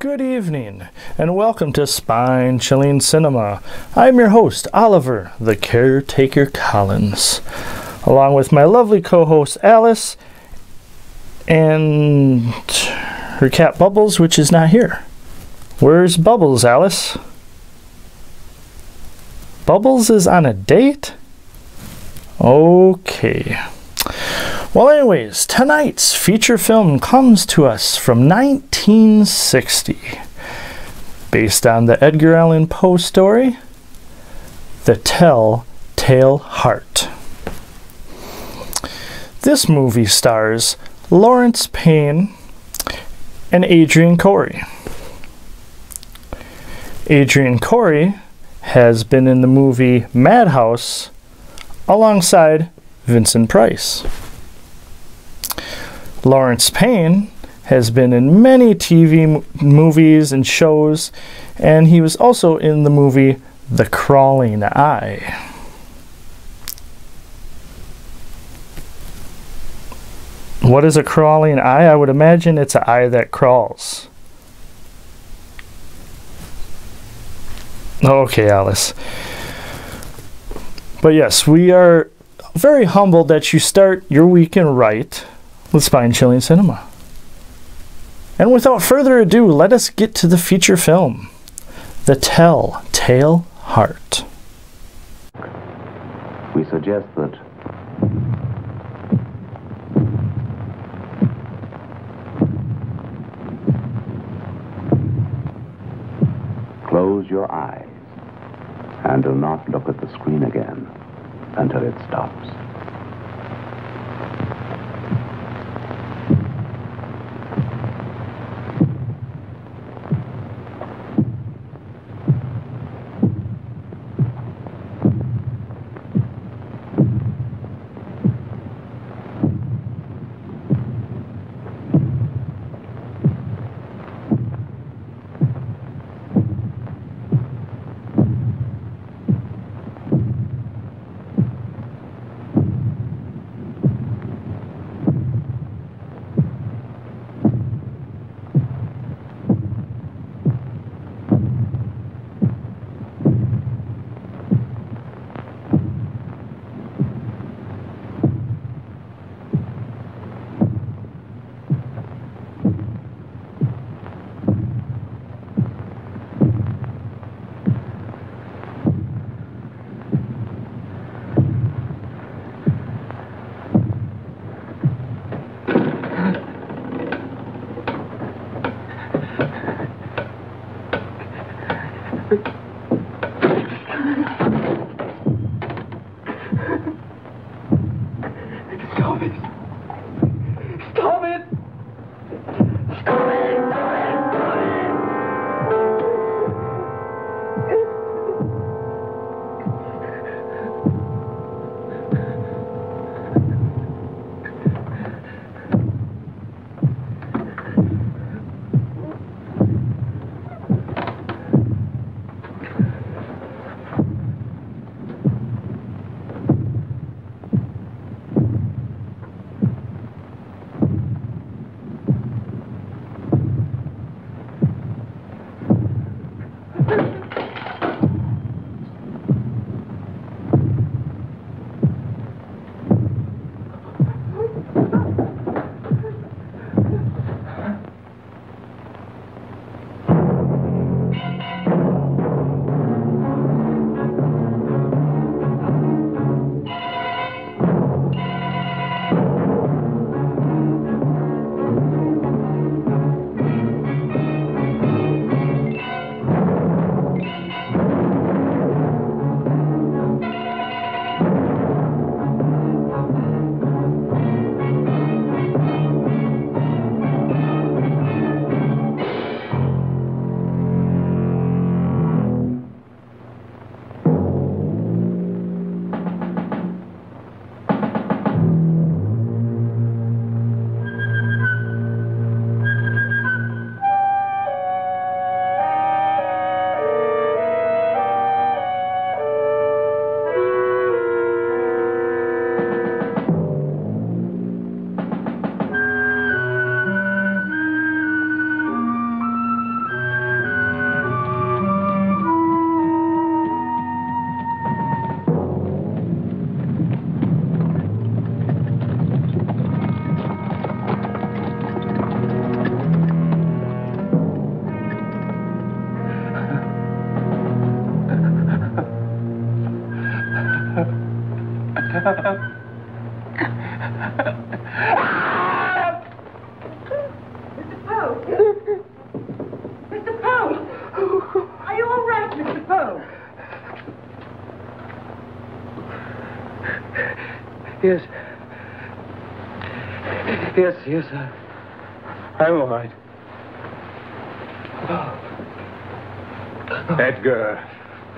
Good evening, and welcome to Spine Chilling Cinema. I'm your host, Oliver, the Caretaker Collins, along with my lovely co host, Alice, and her cat, Bubbles, which is not here. Where's Bubbles, Alice? Bubbles is on a date? Okay. Well, anyways, tonight's feature film comes to us from 1960, based on the Edgar Allan Poe story, The Tell-Tale Heart. This movie stars Laurence Payne and Adrienne Corri. Adrienne Corri has been in the movie Madhouse alongside Vincent Price. Laurence Payne has been in many TV movies and shows, and he was also in the movie The Crawling Eye. What is a crawling eye? I would imagine it's an eye that crawls. Okay, Alice. But yes, we are very humbled that you start your weekend right with Spine Chilling Cinema. And without further ado, let us get to the feature film The Tell Tale Heart. We suggest that close your eyes and do not look at the screen again until it stops. Yes, yes. I, I'm all right. Edgar.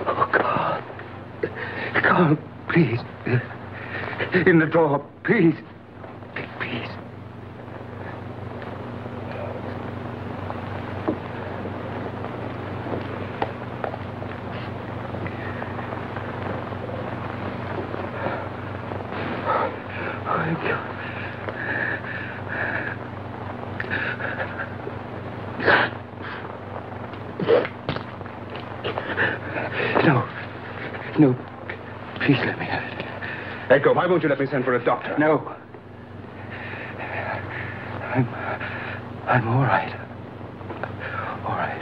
Oh, God. God, please. In the door, please. Please. Thank you. No. No. Please let me have it. Edgar, why won't you let me send for a doctor? No. I'm. I'm all right. All right.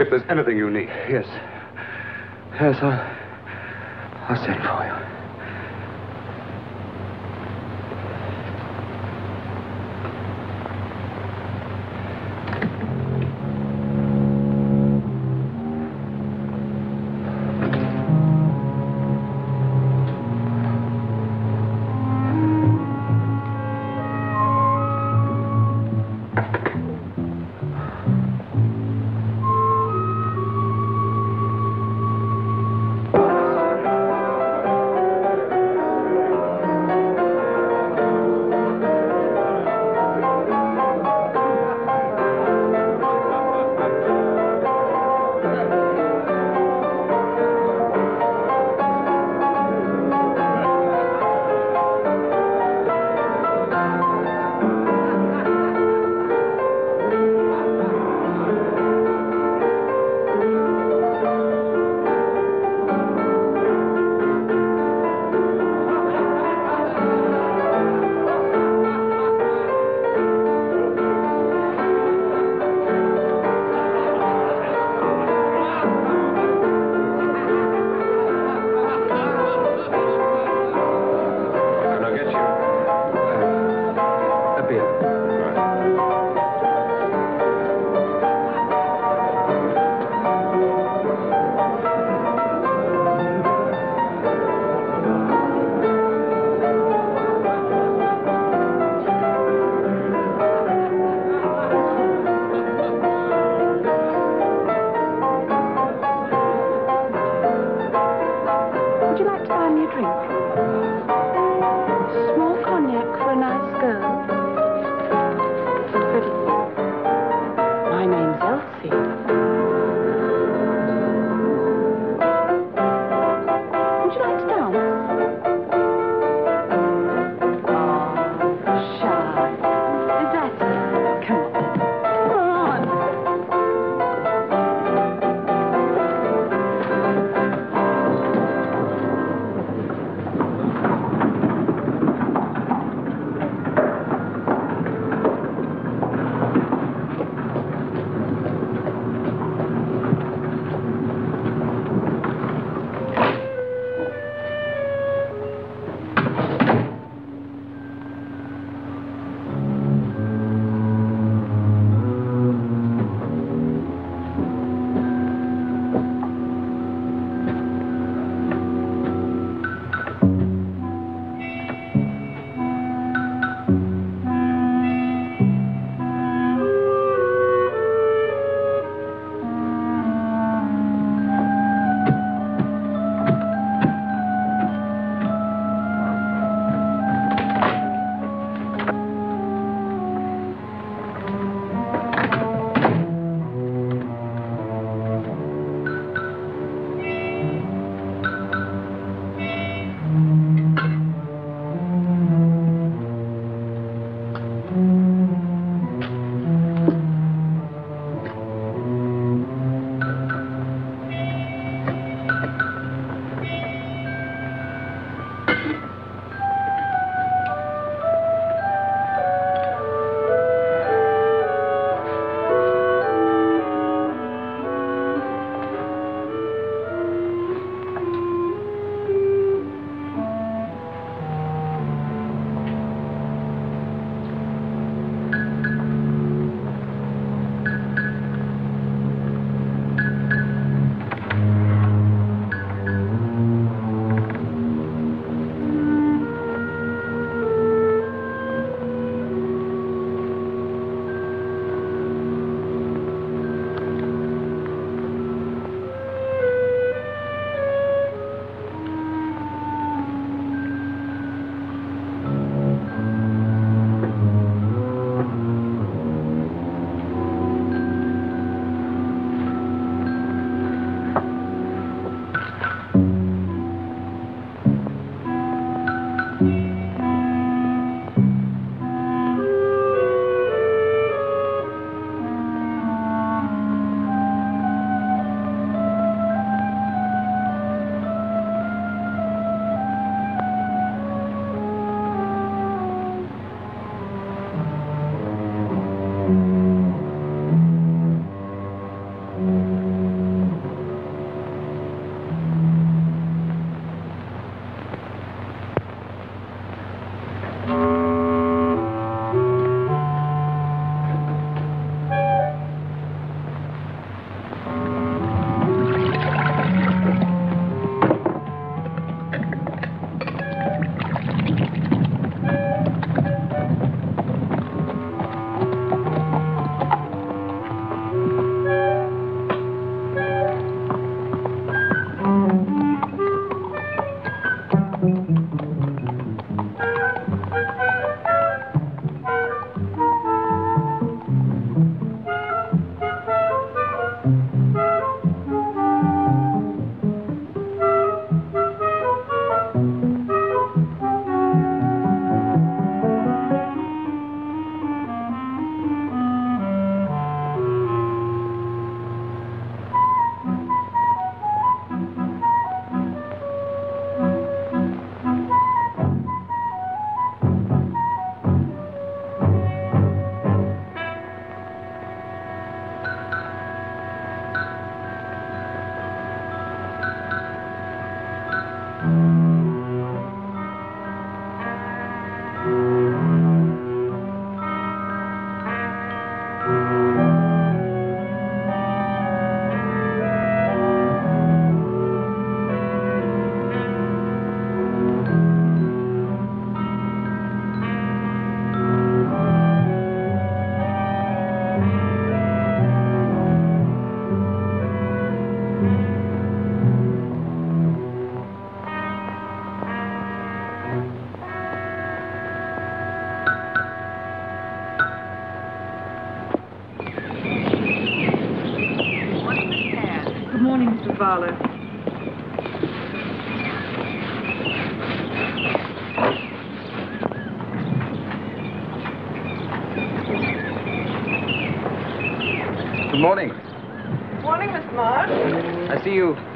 If there's anything you need. Yes. Yes, I'll. I'll send for you.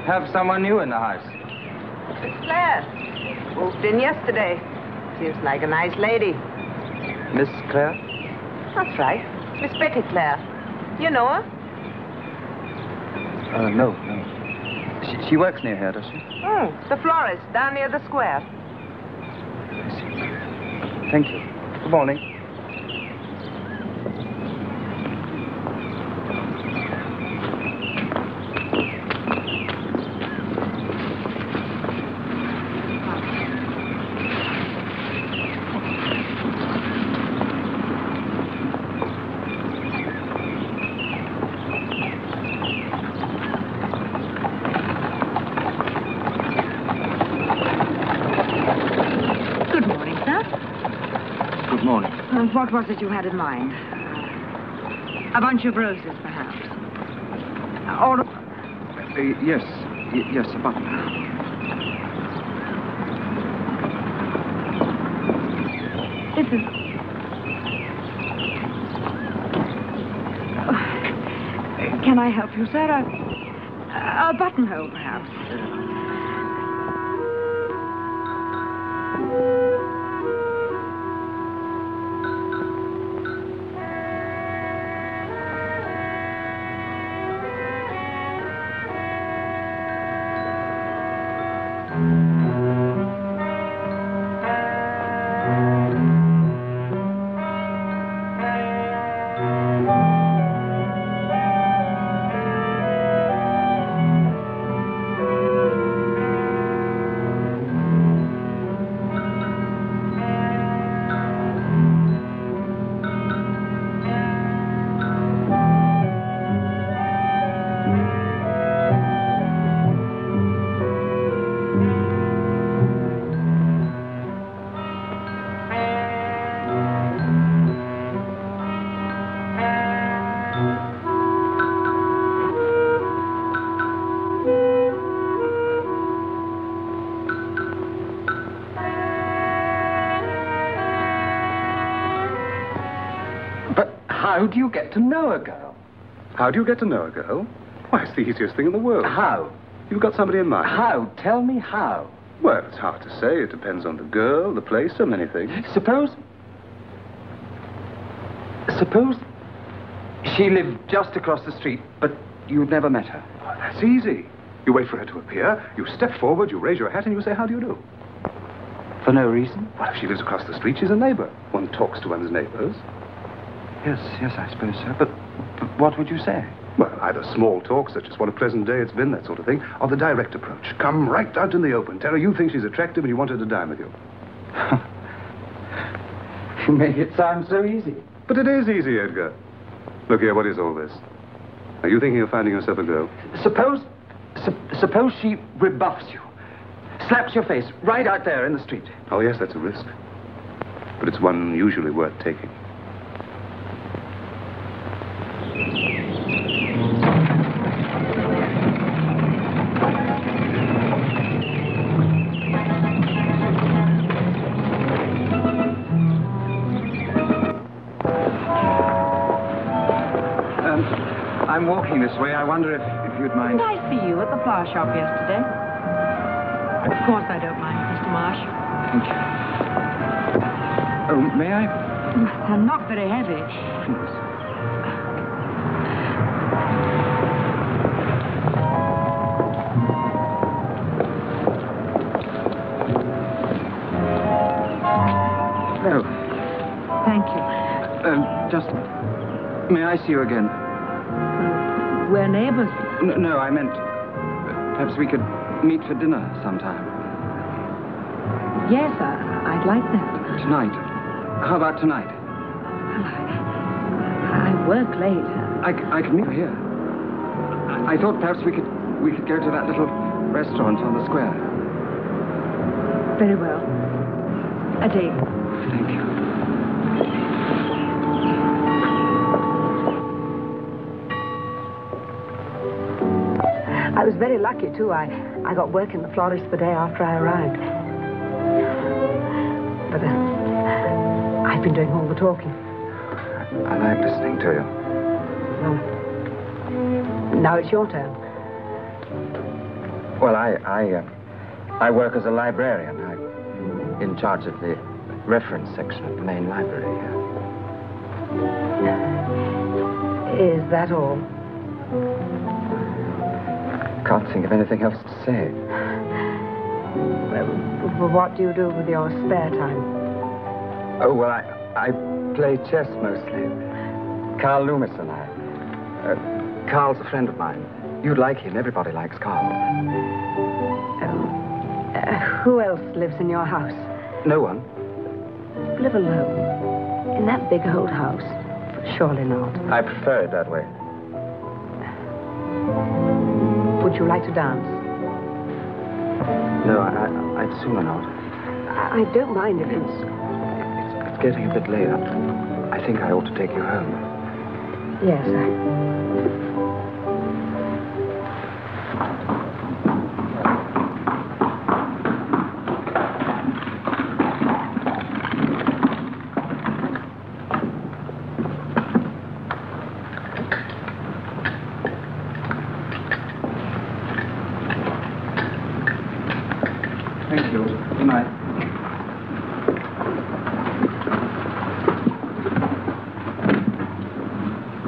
Have someone new in the house. Miss Claire. Moved in yesterday. Seems like a nice lady. Miss Claire? That's right. Miss Betty Claire. You know her? Uh, no, no. She, she works near here, does she? Hmm, the florist down near the square. I see. Thank you. Good morning. Good morning, sir. Good morning. Uh, what was it you had in mind? A bunch of roses, perhaps? Or. Uh, yes, y- yes, a button. This is... Can I help you, sir? A, a buttonhole, how do you get to know a girl? How do you get to know a girl? Why, it's the easiest thing in the world. How? You've got somebody in mind. How? Tell me how. Well, it's hard to say. It depends on the girl, the place, so many things. Suppose. Suppose she lived just across the street, but you'd never met her. Oh, that's easy. You wait for her to appear, you step forward, you raise your hat, and you say, How do you do? For no reason? Well, if she lives across the street, she's a neighbor. One talks to one's neighbors. Yes, yes, I suppose so. But, but what would you say? Well, either small talk, such as what a pleasant day it's been, that sort of thing, or the direct approach. Come right out in the open. Tell her you think she's attractive and you want her to dine with you. You make it sound so easy. But it is easy, Edgar. Look here, what is all this? Are you thinking of finding yourself a girl? Suppose, sup- suppose she rebuffs you, slaps your face right out there in the street. Oh, yes, that's a risk. But it's one usually worth taking. This way. I wonder if, if you'd mind. Did I see you at the flower shop yesterday? Of course I don't mind, Mr. Marsh. Thank you. Oh, may I? They're not very heavy. Please. No. Thank you. Um, just. May I see you again? We're neighbors. No, no I meant. Perhaps we could meet for dinner sometime. Yes, I, I'd like that. Tonight. How about tonight? I I work late. I, I can meet you here. I, thought perhaps we could we could go to that little restaurant on the square. Very well. A I was very lucky, too. I, I got work in the florist the day after I arrived. But uh, I've been doing all the talking. I like listening to you. Well, now it's your turn. Well, I I uh, I work as a librarian. I'm in charge of the reference section of the main library here. Is that all? I can't think of anything else to say. Well, what do you do with your spare time? Oh, well, I, I play chess mostly. Carl Loomis and I. Uh, Carl's a friend of mine. You'd like him. Everybody likes Carl. Um, uh, who else lives in your house? No one. Live alone? In that big old house? Surely not. I prefer it that way. Would you like to dance? No, I, I, I'd sooner not. I, I don't mind if it's... It's, it's getting a bit late. I, I think I ought to take you home. Yes, I... Thank you.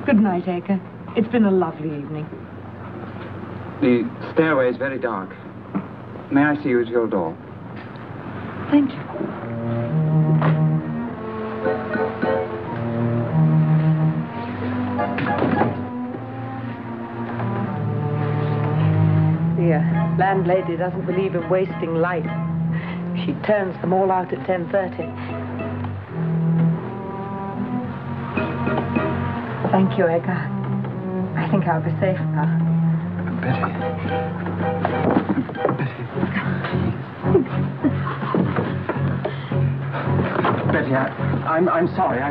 Good night. Good night, Acre. It's been a lovely evening. The stairway is very dark. May I see you at your door? Thank you. The uh, landlady doesn't believe in wasting light. She turns them all out at 10.30. Thank you, Edgar. I think I'll be safe now. Betty. Betty. Betty, I, I'm, I'm sorry. I...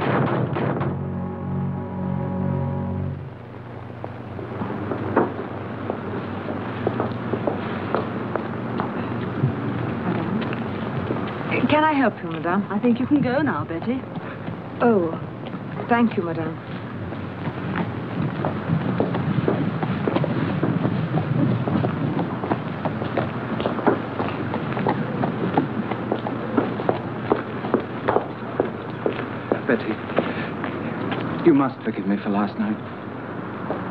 Can I help you, madame? I think you can go now, Betty. Oh, thank you, madame. Betty, you must forgive me for last night.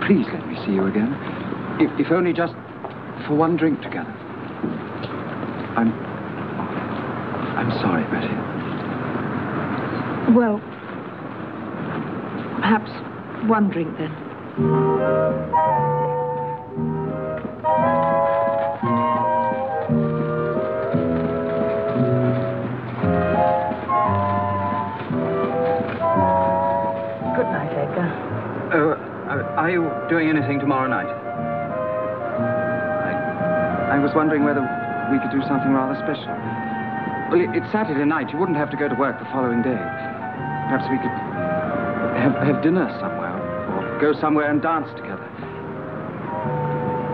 Please let me see you again. If, if only just for one drink together. I'm. I'm sorry, Betty. Well, perhaps one drink then. Doing anything tomorrow night? I, I was wondering whether we could do something rather special. Well, it, it's Saturday night. You wouldn't have to go to work the following day. Perhaps we could have, have dinner somewhere, or go somewhere and dance together.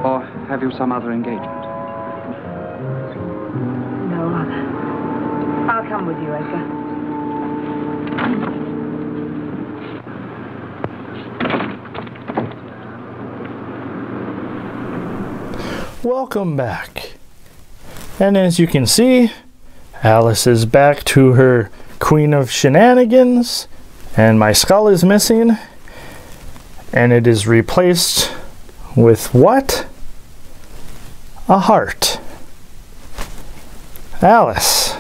Or have you some other engagement? No, I'll come with you, Edgar. Welcome back. And as you can see, Alice is back to her Queen of Shenanigans, and my skull is missing, and it is replaced with what? A heart. Alice.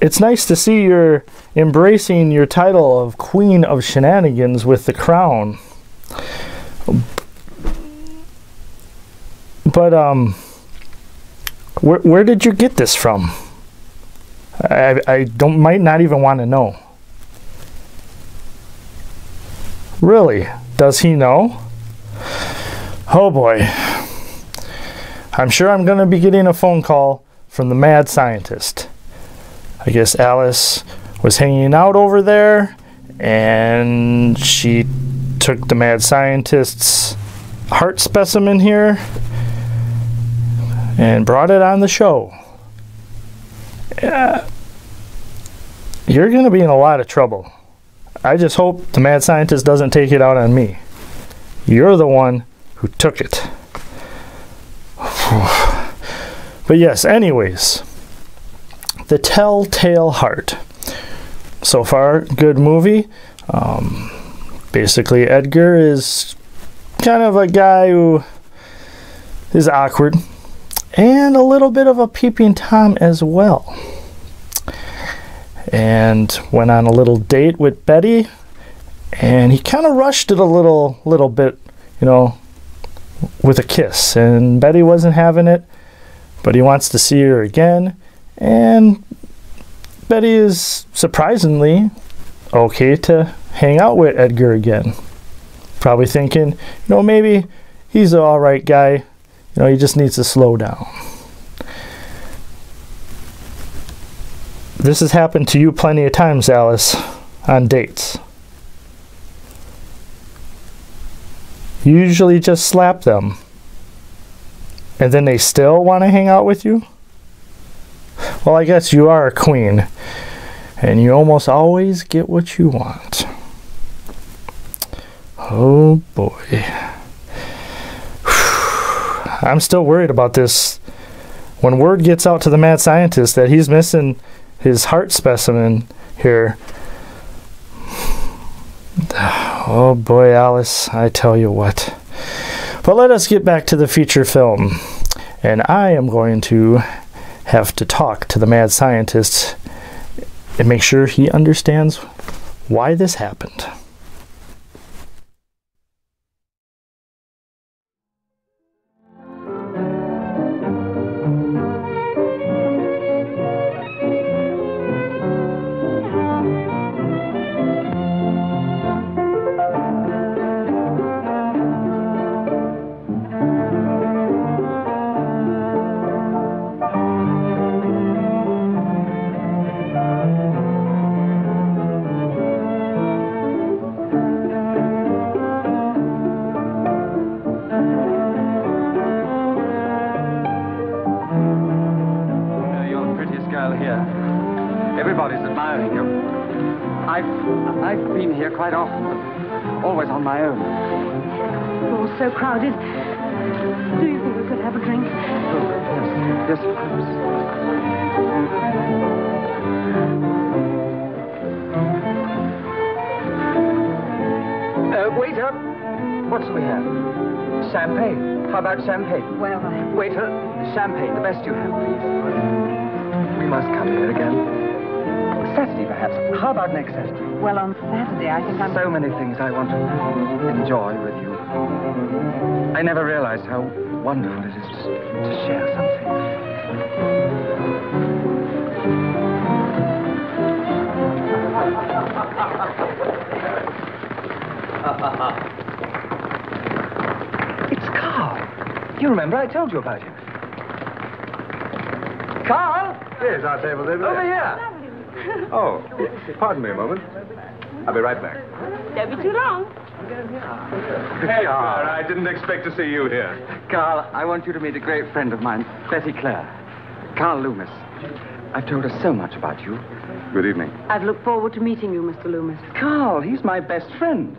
It's nice to see you're embracing your title of Queen of Shenanigans with the crown. But um, where where did you get this from? I I don't might not even want to know. Really? Does he know? Oh boy. I'm sure I'm gonna be getting a phone call from the mad scientist. I guess Alice was hanging out over there and she took the mad scientist's heart specimen here and brought it on the show, yeah, you're going to be in a lot of trouble. I just hope the mad scientist doesn't take it out on me. You're the one who took it. but yes, anyways, The Telltale Heart. So far, good movie. Um, basically, Edgar is kind of a guy who is awkward and a little bit of a peeping Tom as well. And went on a little date with Betty, and he kind of rushed it a little, little bit, you know, with a kiss. And Betty wasn't having it, but he wants to see her again. And Betty is surprisingly okay to hang out with Edgar again. Probably thinking, you know, maybe he's an alright guy. You know, he just needs to slow down. This has happened to you plenty of times, Alice, on dates. You usually just slap them. And then they still want to hang out with you? Well, I guess you are a queen. And you almost always get what you want. Oh boy. I'm still worried about this. When word gets out to the mad scientist that he's missing his heart specimen here. Oh boy, Alice, I tell you what. But let us get back to the feature film. And I am going to have to talk to the mad scientist and make sure he understands why this happened. Told you about him. Carl! Yes, our table's over Over there. here. Oh, pardon me a moment. I'll be right back. Don't be too long. Hey, I didn't expect to see you here. Carl, I want you to meet a great friend of mine, Betty Clare. Carl Loomis. I've told her so much about you. Good evening. I've looked forward to meeting you, Mr. Loomis. Carl, he's my best friend.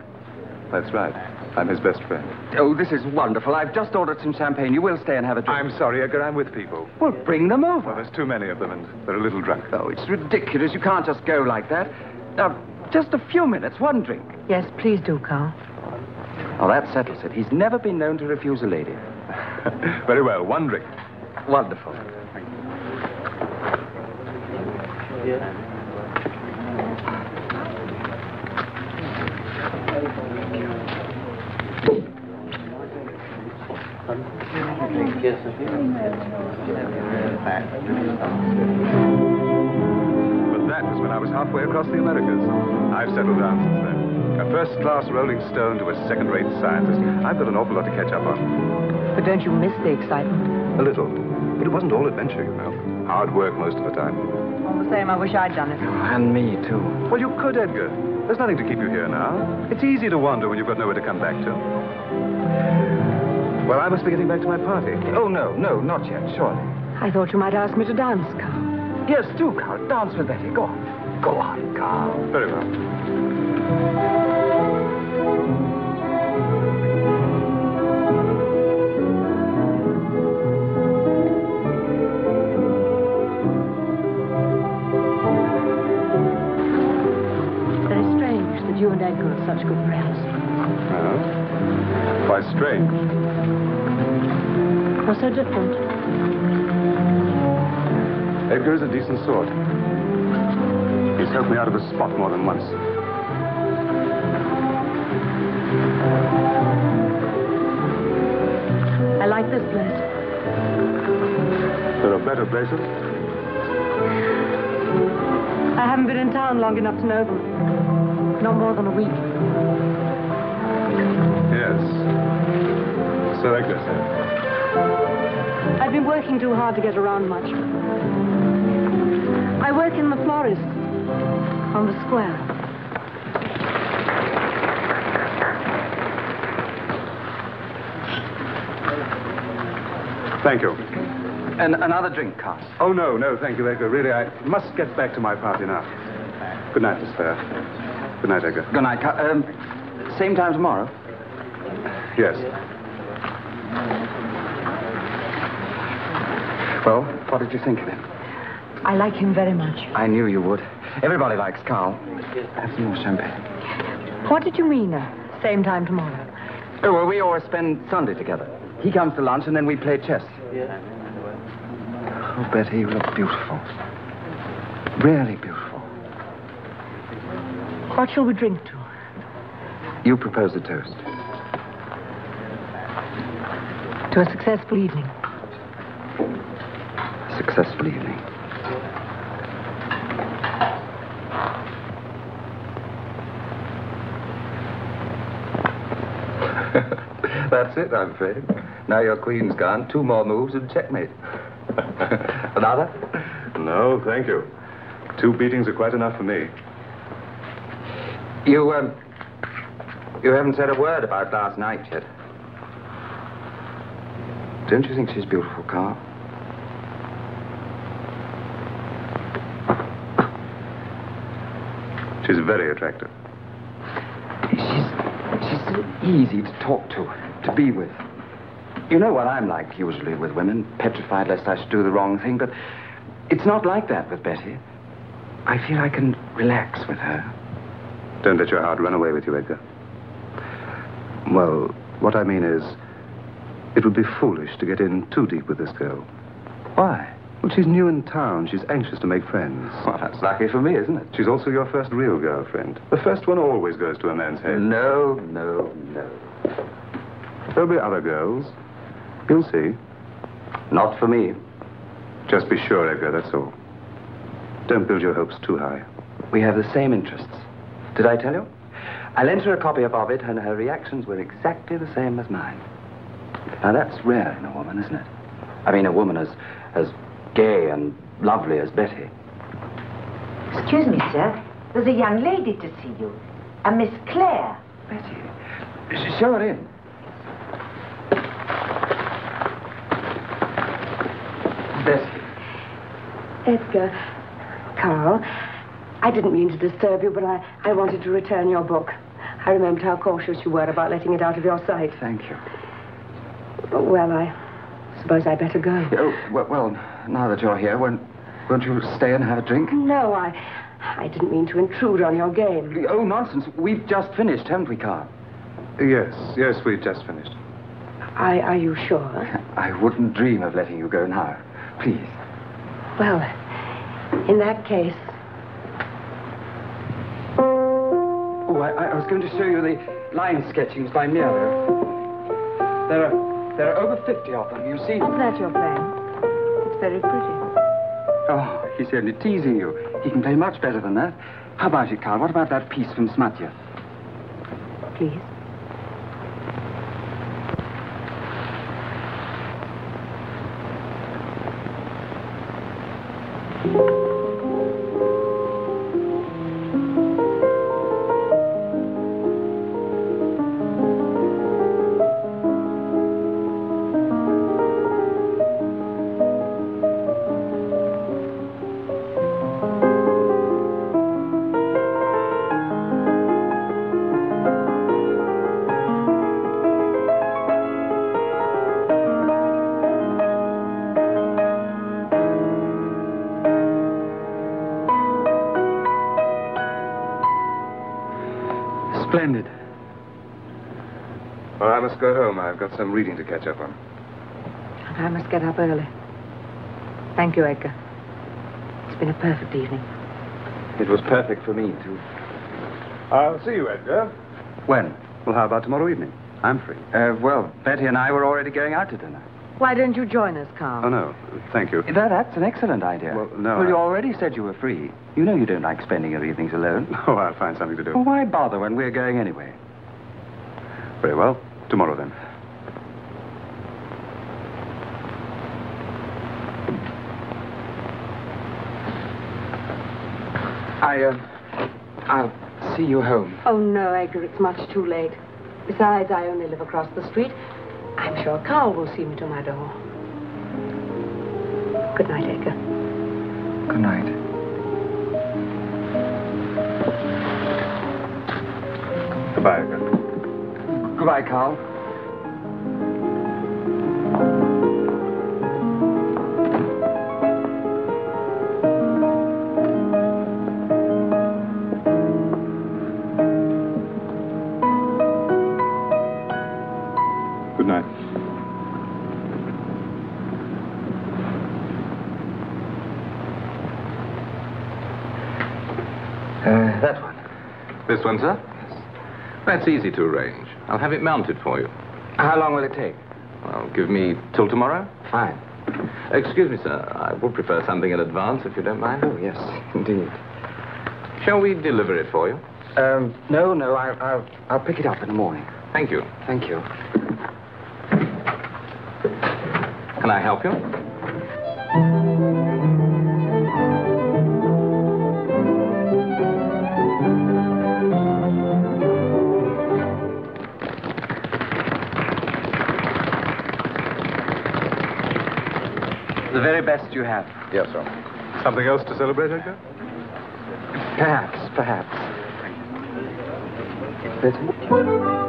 That's right. I'm his best friend. Oh, this is wonderful. I've just ordered some champagne. You will stay and have a drink. I'm sorry, Edgar. I'm with people. Well, bring them Well, over. there's too many of them, and they're a little drunk. Oh, it's ridiculous. You can't just go like that. Now, just a few minutes, one drink. Yes, please do, Carl. Oh, that settles it. He's never been known to refuse a lady. Very well, one drink. Wonderful. But that was when I was halfway across the Americas. I've settled down since then. A first-class Rolling Stone to a second-rate scientist. I've got an awful lot to catch up on. But don't you miss the excitement? A little. But it wasn't all adventure, you know. Hard work most of the time. All the same, I wish I'd done it. And me, too. Well, you could, Edgar. There's nothing to keep you here now. It's easy to wander when you've got nowhere to come back to. Well, I must be getting back to my party. Oh, no, no, not yet, surely. I thought you might ask me to dance, Carl. Yes, do, Carl. Dance with Betty. Go on. Go on, Carl. Very well. Such good friends. Uh, quite strange. You're so different. Edgar is a decent sort. He's helped me out of a spot more than once. I like this place. There are better places. I haven't been in town long enough to know them. Not more than a week. Yes. So Edgar said. I've been working too hard to get around much. I work in the florist on the square. Thank you. And another drink, Carl. Oh, no, no, thank you, Edgar. Really, I must get back to my party now. Good night, Miss Fair. Good night, Edgar. Good night, Carl. Um, same time tomorrow? Yes. Well, what did you think of him? I like him very much. I knew you would. Everybody likes Carl. Have some more champagne. What did you mean, uh, same time tomorrow? Oh, well, we always spend Sunday together. He comes to lunch and then we play chess. Yeah. Oh, Betty, you look beautiful. Really beautiful. What shall we drink to? You propose a toast. To a successful evening. A successful evening. That's it, I'm afraid. Now your queen's gone. Two more moves and checkmate. Another? No, thank you. Two beatings are quite enough for me. You, um, you haven't said a word about last night yet. Don't you think she's beautiful, Carl? She's very attractive. She's, she's so easy to talk to, to be with. You know what I'm like usually with women, petrified lest I should do the wrong thing, but it's not like that with Betty. I feel I can relax with her. Don't let your heart run away with you, Edgar. Well, what I mean is, it would be foolish to get in too deep with this girl. Why? Well, she's new in town. She's anxious to make friends. Well, that's lucky for me, isn't it? She's also your first real girlfriend. The first one always goes to a man's head. No, no, no. There'll be other girls. You'll see. Not for me. Just be sure, Edgar, that's all. Don't build your hopes too high. We have the same interests. Did I tell you? I lent her a copy of Ovid, and her reactions were exactly the same as mine. Now, that's rare in a woman, isn't it? I mean, a woman as, as gay and lovely as Betty. Excuse me, sir. There's a young lady to see you. A Miss Clare. Betty. sh- Show her in. Betty. Edgar. Carl, I didn't mean to disturb you, but I, I wanted to return your book. I remembered how cautious you were about letting it out of your sight. Thank you. Well, I suppose I better go. Oh, well, well now that you're here, won't, won't you stay and have a drink? No, I, I didn't mean to intrude on your game. Oh, nonsense. We've just finished, haven't we, Carl? Yes, yes, we've just finished. I, are you sure? I wouldn't dream of letting you go now. Please. Well, in that case, Oh, I, I was going to show you the line sketchings by Miro. There are, there are over 50 of them. You see? of that you're playing. It's very pretty. Oh, he's only teasing you. He can play much better than that. How about it, Carl? What about that piece from Smatya? Please. Got some reading to catch up on. I must get up early. Thank you, Edgar. It's been a perfect evening. It was perfect for me, too. I'll see you, Edgar. When? Well, how about tomorrow evening? I'm free. Uh, well, Betty and I were already going out to dinner. Why don't you join us, Carl? Oh, no. Thank you. That, that's an excellent idea. Well, no, Well, you already said you were free. You know you don't like spending your evenings alone. Oh, I'll find something to do. Well, why bother when we're going anyway? Very well. Tomorrow, then. I, uh, I'll see you home. Oh, no, Edgar, it's much too late. Besides, I only live across the street. I'm sure Carl will see me to my door. Good night, Edgar. Good night. Goodbye, Edgar. Goodbye, Carl. This one, sir? That's easy to arrange. I'll have it mounted for you. How long will it take? Well, give me till tomorrow. Fine. Excuse me, sir. I would prefer something in advance, if you don't mind. Oh, yes, indeed. Shall we deliver it for you? Um, no, no, I, I'll, I'll pick it up in the morning. Thank you. Thank you. Can I help you? Best you have. Yes, sir. Something else to celebrate, Edgar? Perhaps, perhaps. Betty?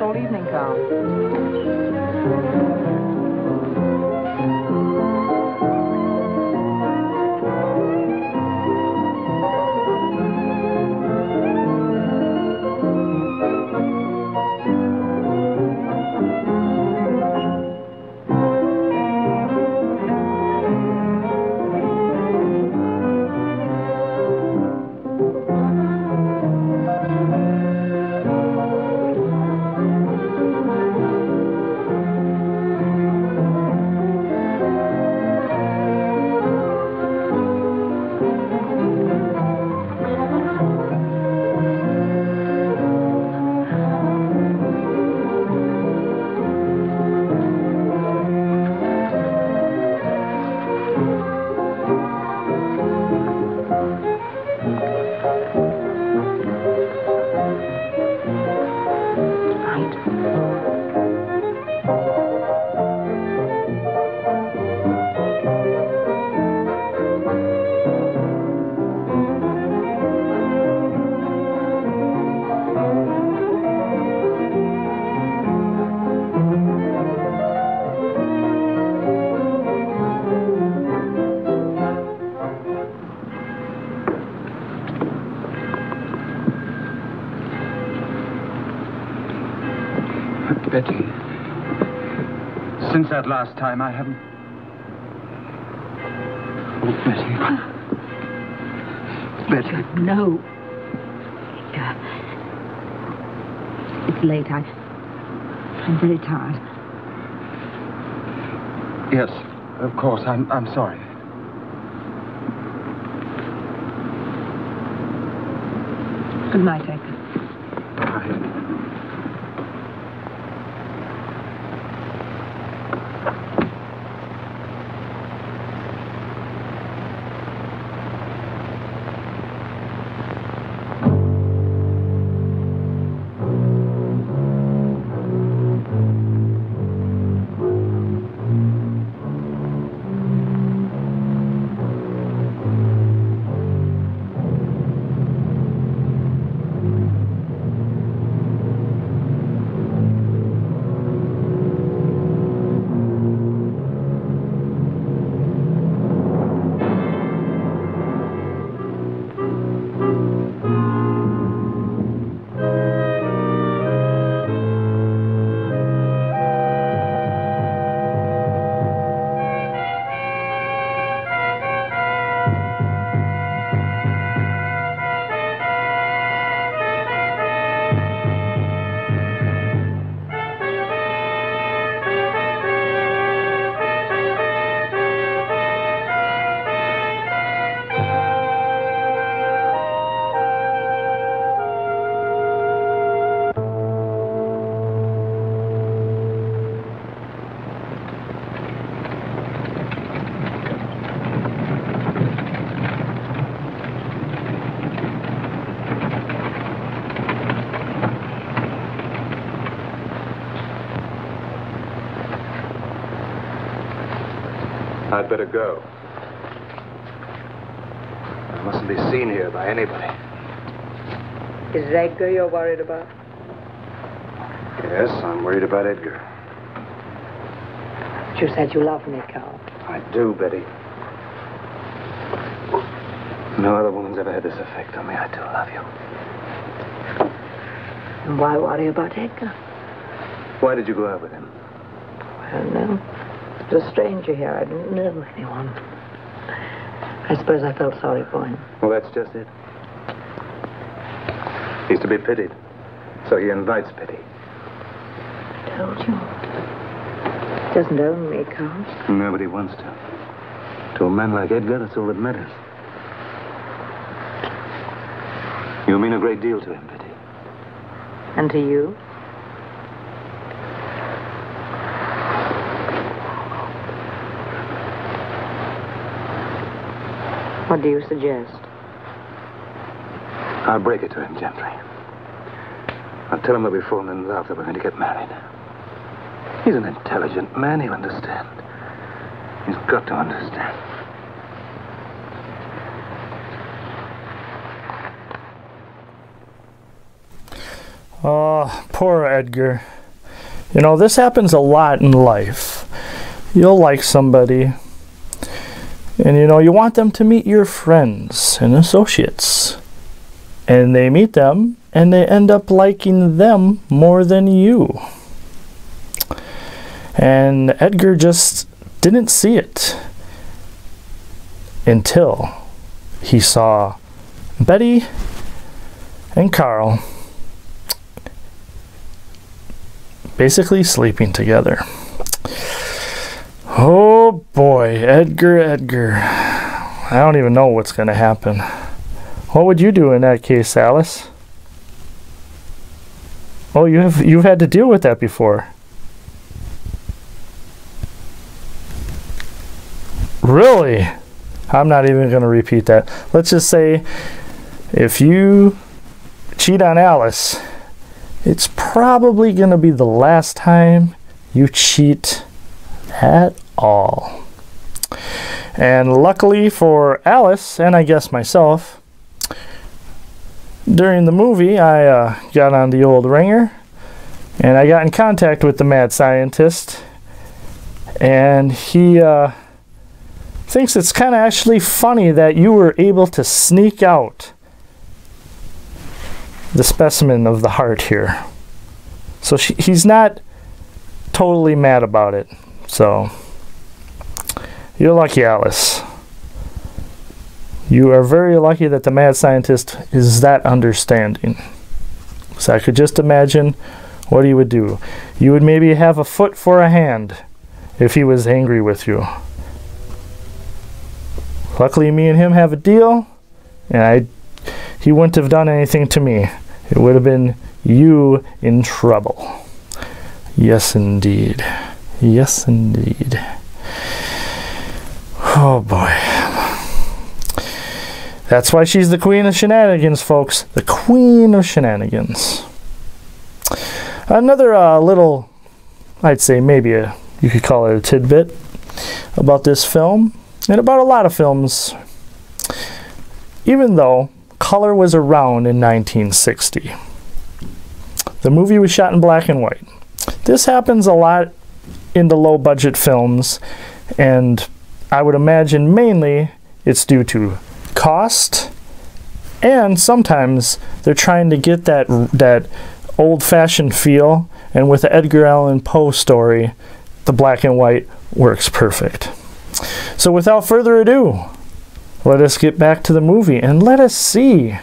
All evening, Carl. That last time, I haven't. Oh, Betty. Betty. No. Uh, It's late. I, I'm very tired. Yes, of course. I'm, I'm sorry. Good night, I'd better go. I mustn't be seen here by anybody. Is it Edgar you're worried about? Yes, I'm worried about Edgar. But You said you love me, Carl. I do, Betty. No other woman's ever had this effect on me. I do love you. And why worry about Edgar? Why did you go out with him? I don't know. There's a stranger here. I didn't know anyone. I suppose I felt sorry for him. Well, that's just it. He's to be pitied. So he invites pity. I told you. He doesn't own me, Carl. Nobody wants to. To a man like Edgar, that's all that matters. You mean a great deal to him, Betty. And to you? What do you suggest? I'll break it to him gently. I'll tell him that we've fallen in love, that we're going to get married. He's an intelligent man. He'll understand. He's got to understand. Oh, poor Edgar. You know, this happens a lot in life. You'll like somebody, and you know, you want them to meet your friends and associates. And they meet them, and they end up liking them more than you. And Edgar just didn't see it until he saw Betty and Carl basically sleeping together. Oh boy, Edgar, Edgar. I don't even know what's going to happen. What would you do in that case, Alice? Oh, you have you've had to deal with that before. Really? I'm not even going to repeat that. Let's just say if you cheat on Alice, it's probably going to be the last time you cheat at all. And luckily for Alice, and I guess myself, during the movie, I uh, got on the old ringer and I got in contact with the mad scientist. And he uh, thinks it's kind of actually funny that you were able to sneak out the specimen of the heart here. So she, he's not totally mad about it. So, you're lucky, Alice. You are very lucky that the mad scientist is that understanding. So I could just imagine what he would do. You would maybe have a foot for a hand if he was angry with you. Luckily, me and him have a deal, and I, he wouldn't have done anything to me. It would have been you in trouble. Yes, indeed. Yes, indeed. Oh boy. That's why she's the queen of shenanigans, folks. The queen of shenanigans. Another uh, little, I'd say maybe a, you could call it a tidbit about this film, and about a lot of films, even though color was around in 1960. The movie was shot in black and white. This happens a lot in the low budget films, and I would imagine mainly it's due to cost and sometimes they're trying to get that that old-fashioned feel and with the Edgar Allan Poe story the black and white works perfect. So without further ado, let us get back to the movie and let us see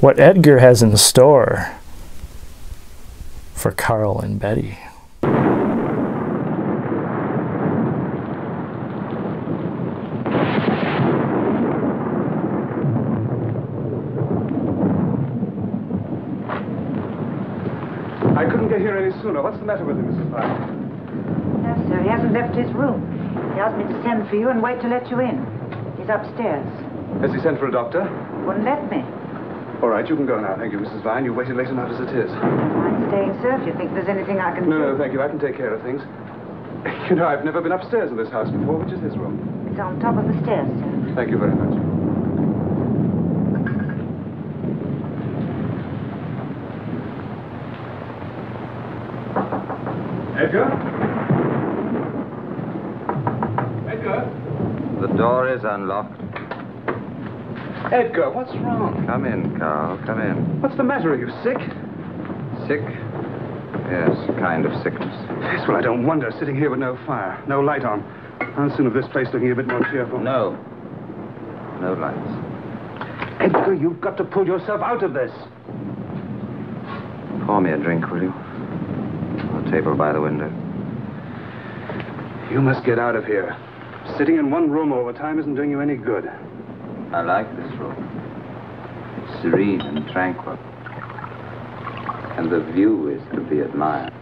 what Edgar has in store for Carl and Betty. I couldn't get here any sooner. What's the matter with him, Mrs. Vine? No, sir, he hasn't left his room. He asked me to send for you and wait to let you in. He's upstairs. Has he sent for a doctor? Wouldn't let me. All right, you can go now. Thank you, Mrs. Vine. You've waited late enough as it is. I'm staying, sir, if you think there's anything I can do. No, do. no, thank you. I can take care of things. You know, I've never been upstairs in this house before. Which is his room? It's on top of the stairs, sir. Thank you very much. Edgar? Edgar? The door is unlocked. Edgar, what's wrong? Come in, Carl. Come in. What's the matter? Are you sick? Sick? Yes, kind of sickness. Yes, well, I don't wonder. Sitting here with no fire, no light on. How soon of this place looking a bit more cheerful? No. No lights. Edgar, you've got to pull yourself out of this. Pour me a drink, will you? Table by the window. You must get out of here. Sitting in one room all the time isn't doing you any good. I like this room. It's serene and tranquil. And the view is to be admired.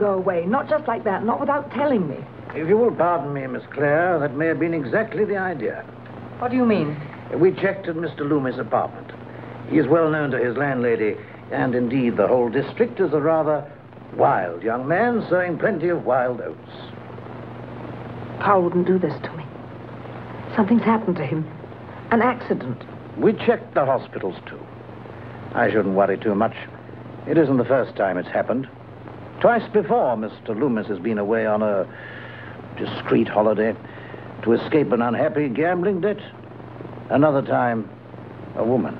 Go away, not just like that, not without telling me. If you will pardon me, Miss Clare, that may have been exactly the idea. What do you mean? We checked at Mr. Loomis' apartment. He is well known to his landlady, and indeed the whole district as a rather wild young man sowing plenty of wild oats. Carl wouldn't do this to me. Something's happened to him. An accident. We checked the hospitals, too. I shouldn't worry too much. It isn't the first time it's happened. Twice before, Mr. Loomis has been away on a discreet holiday to escape an unhappy gambling debt. Another time, a woman.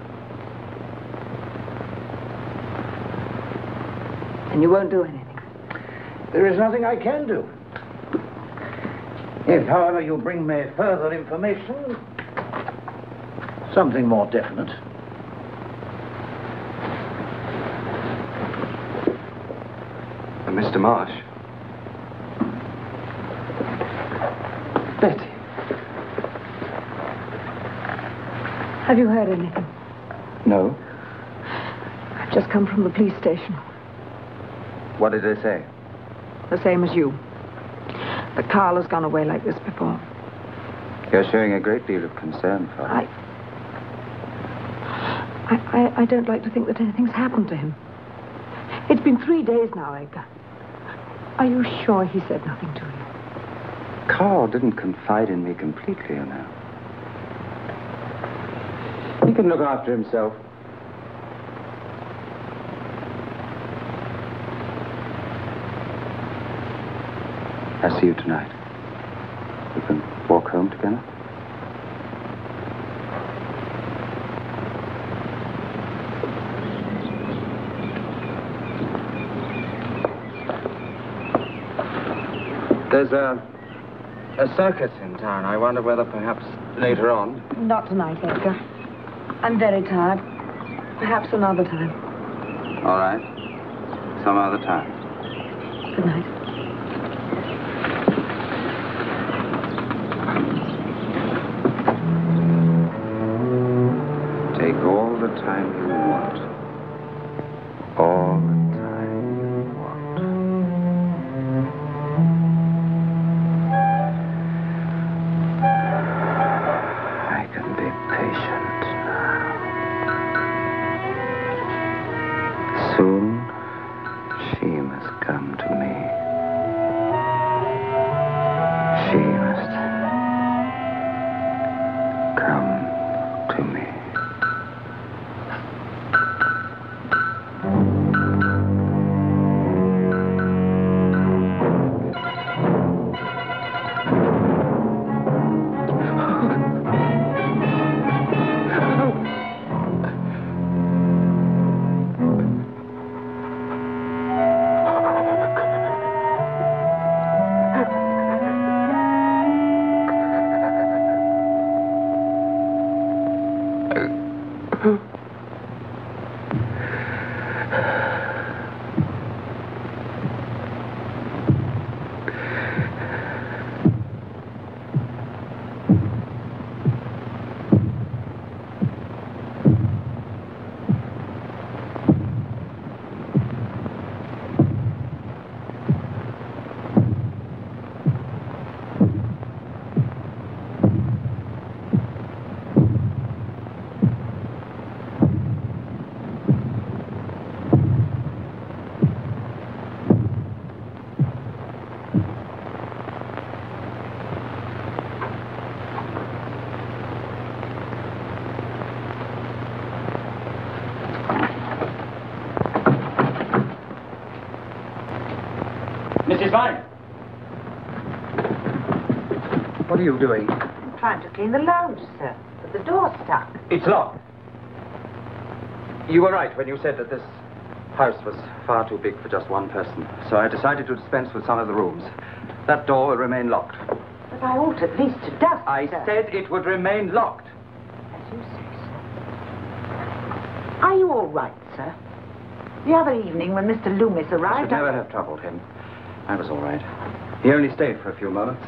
And you won't do anything. There is nothing I can do. If, however, you bring me further information, something more definite. Mr. Marsh. Betty. Have you heard anything? No. I've just come from the police station. What did they say? The same as you. That Carl has gone away like this before. You're showing a great deal of concern, Father. I, I, I, I don't like to think that anything's happened to him. It's been three days now, Edgar. Are you sure he said nothing to you? Carl didn't confide in me completely, you know. He can look after himself. I'll see you tonight. We can walk home together. There's a, a circus in town. I wonder whether perhaps later on. Not tonight, Edgar. I'm very tired. Perhaps another time. All right. Some other time. Good night. Vine! What are you doing? I'm trying to clean the lounge, sir. But the door's stuck. It's locked. You were right when you said that this house was far too big for just one person. So I decided to dispense with some of the rooms. That door will remain locked. But I ought at least to dust, I sir. said it would remain locked. As you say, sir. Are you all right, sir? The other evening when Mr. Loomis arrived... I should never have troubled him. I was all right. He only stayed for a few moments.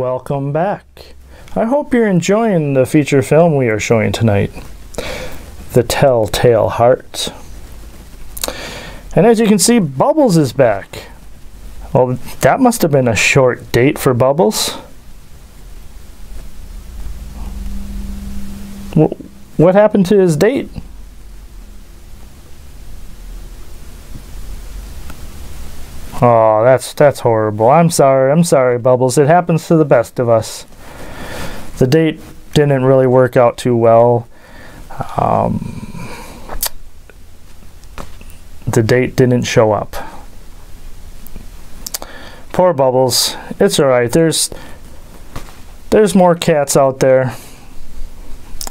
Welcome back. I hope you're enjoying the feature film we are showing tonight The Telltale Heart. And as you can see, Bubbles is back. Well, that must have been a short date for Bubbles. What happened to his date? Oh, that's that's horrible. I'm sorry. I'm sorry, Bubbles. It happens to the best of us. The date didn't really work out too well. Um, the date didn't show up. Poor Bubbles. It's all right. There's there's more cats out there.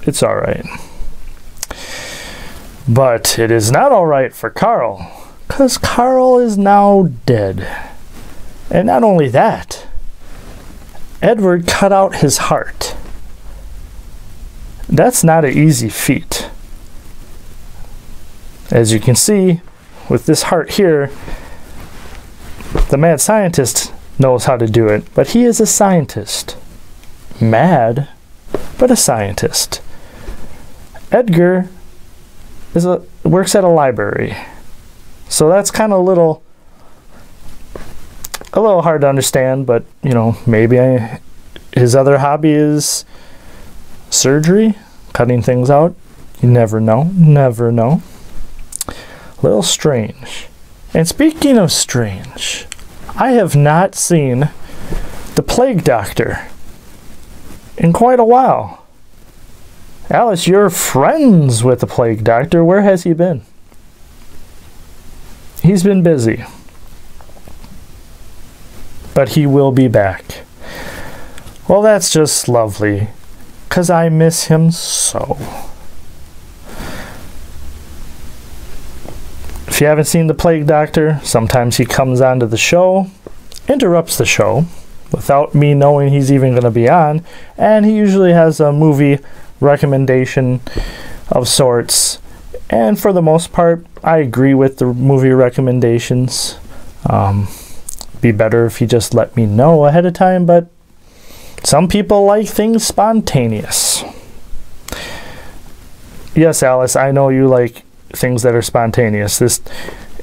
It's all right. But it is not all right for Carl. Because Carl is now dead. And not only that, Edward cut out his heart. That's not an easy feat. As you can see, with this heart here, the mad scientist knows how to do it, but he is a scientist. Mad, but a scientist. Edgar is a works at a library. So that's kind of a little a little hard to understand, but you know, maybe I, his other hobby is surgery, cutting things out. You never know, never know. A little strange. And speaking of strange, I have not seen the plague doctor in quite a while. Alice, you're friends with the plague doctor. Where has he been? He's been busy. But he will be back. Well, that's just lovely. Because I miss him so. If you haven't seen The Plague Doctor, sometimes he comes onto the show, interrupts the show without me knowing he's even going to be on, and he usually has a movie recommendation of sorts. And for the most part, I agree with the movie recommendations. Um, be better if you just let me know ahead of time, but some people like things spontaneous. Yes, Alice, I know you like things that are spontaneous. This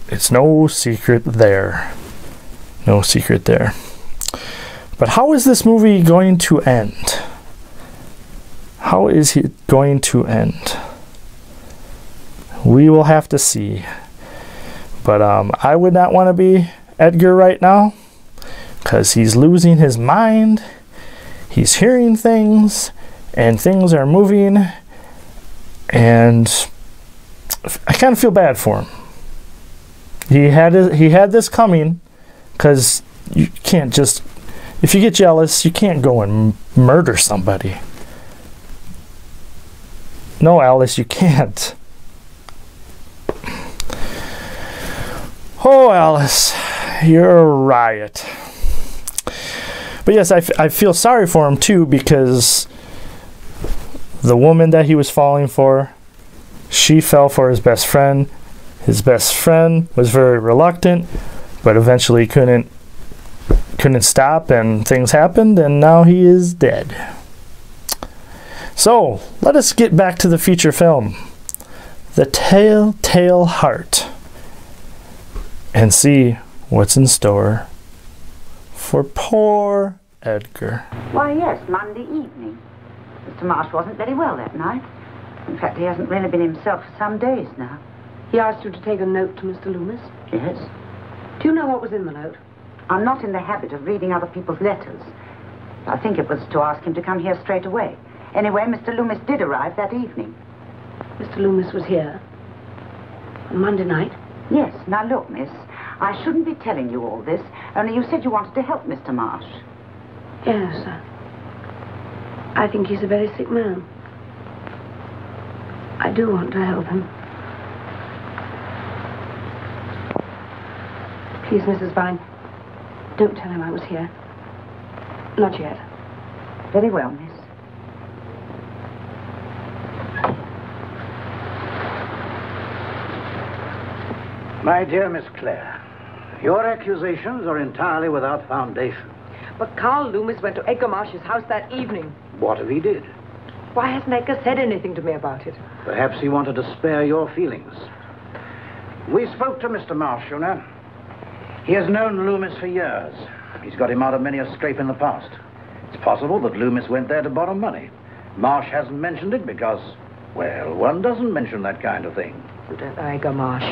it's no secret there. No secret there. But how is this movie going to end? How is it going to end? We will have to see. But um, I would not want to be Edgar right now because he's losing his mind. He's hearing things and things are moving. And I kind of feel bad for him. He had he had this coming because you can't just if you get jealous, you can't go and murder somebody. No, Alice, you can't. Oh, Alice, you're a riot. But yes, I, I feel sorry for him too because the woman that he was falling for, she fell for his best friend. His best friend was very reluctant, but eventually couldn't couldn't stop and things happened and now he is dead. So, let us get back to the feature film. The Telltale Heart and see what's in store for poor Edgar. Why, yes, Monday evening. Mr. Marsh wasn't very well that night. In fact, he hasn't really been himself for some days now. He asked you to take a note to Mr. Loomis? Yes. Do you know what was in the note? I'm not in the habit of reading other people's letters. I think it was to ask him to come here straight away. Anyway, Mr. Loomis did arrive that evening. Mr. Loomis was here? On Monday night? Yes. Now, look, miss. I shouldn't be telling you all this, only you said you wanted to help Mr. Marsh. Yes, sir. I think he's a very sick man. I do want to help him. Please, Mrs. Vine, don't tell him I was here. Not yet. Very well, miss. My dear Miss Clare, your accusations are entirely without foundation. But Carl Loomis went to Edgar Marsh's house that evening. What if he did? Why hasn't Edgar said anything to me about it? Perhaps he wanted to spare your feelings. We spoke to Mr. Marsh, you know. He has known Loomis for years. He's got him out of many a scrape in the past. It's possible that Loomis went there to borrow money. Marsh hasn't mentioned it because, well, one doesn't mention that kind of thing. You don't know Edgar Marsh.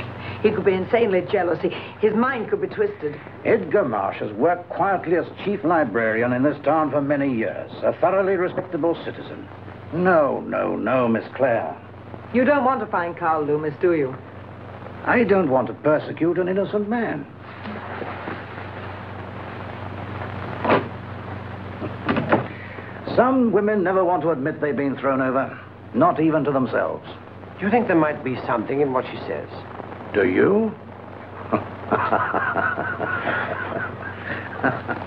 He could be insanely jealous. He, his mind could be twisted. Edgar Marsh has worked quietly as chief librarian in this town for many years. A thoroughly respectable citizen. No, no, no, Miss Clare. You don't want to find Carl Loomis, do you? I don't want to persecute an innocent man. Some women never want to admit they've been thrown over, not even to themselves. Do you think there might be something in what she says? Do you?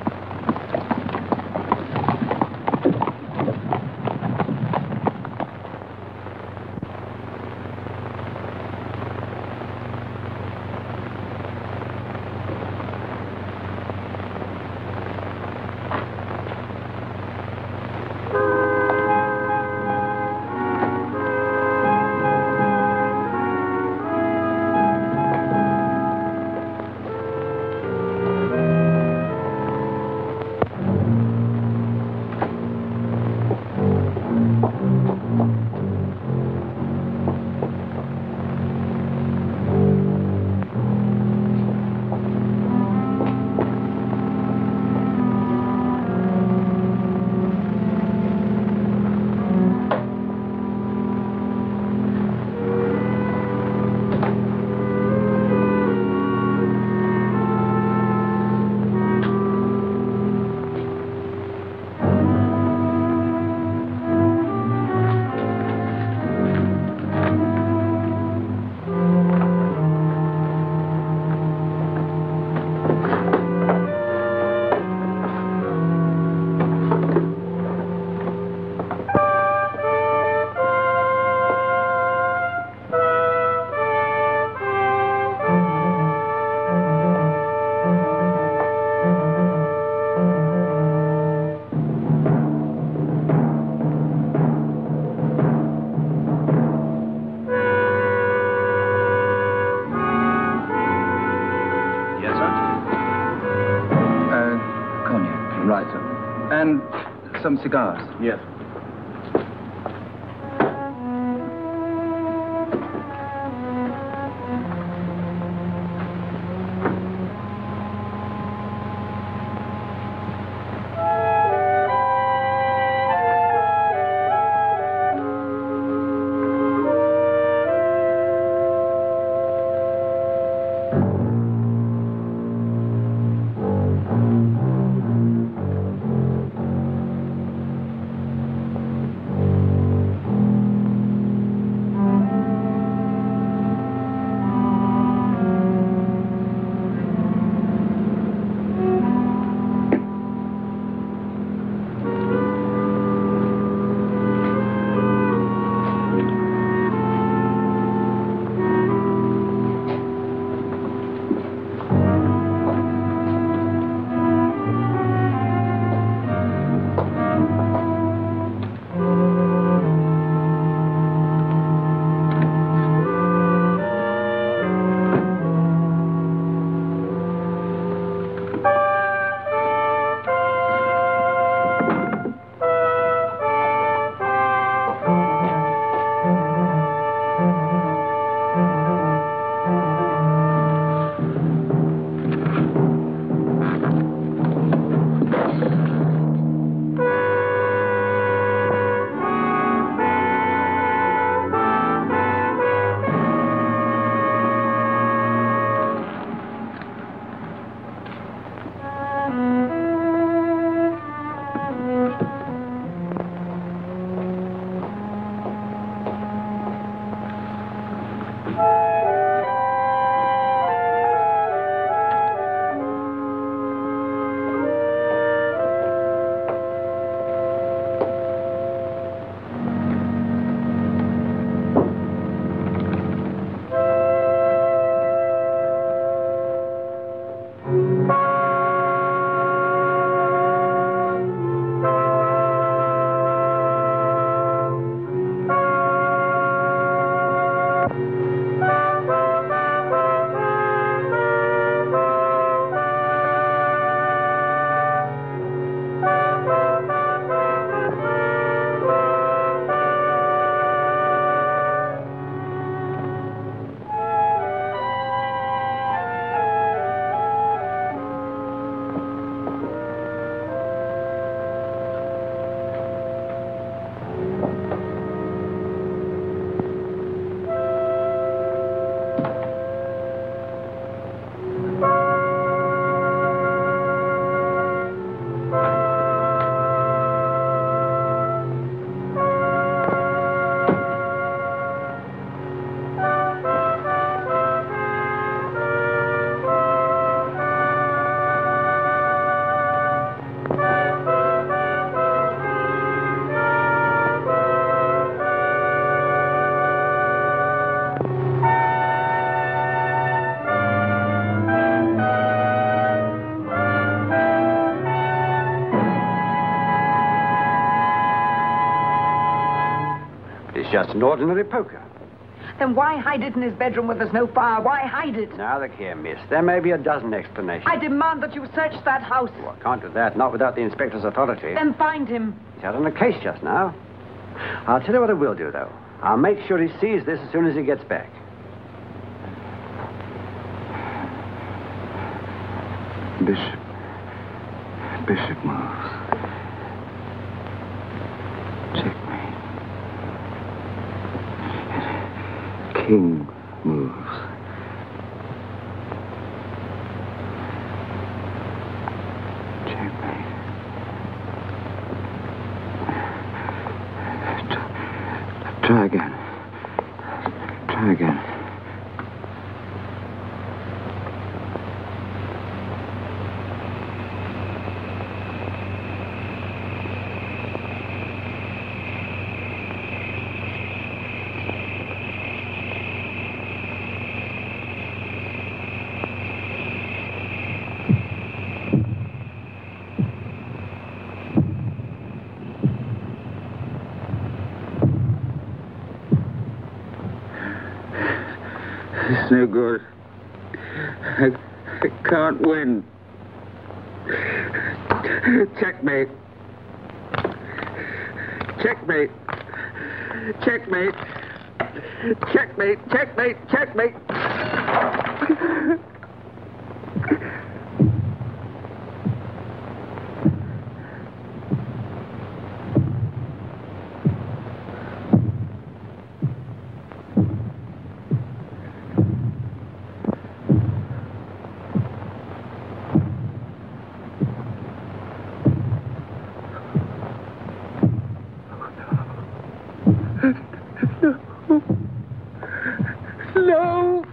cigars. An ordinary poker. Then why hide it in his bedroom where there's no fire? Why hide it? Now, look here, miss. There may be a dozen explanations. I demand that you search that house. Oh, I can't do that, not without the inspector's authority. Then find him. He's out on a case just now. I'll tell you what I will do, though. I'll make sure he sees this as soon as he gets back. Bishop. Bishop moves. Checkmate. King It's no good. I, I can't win. Checkmate. Checkmate. Checkmate. Checkmate. Checkmate. Checkmate. No.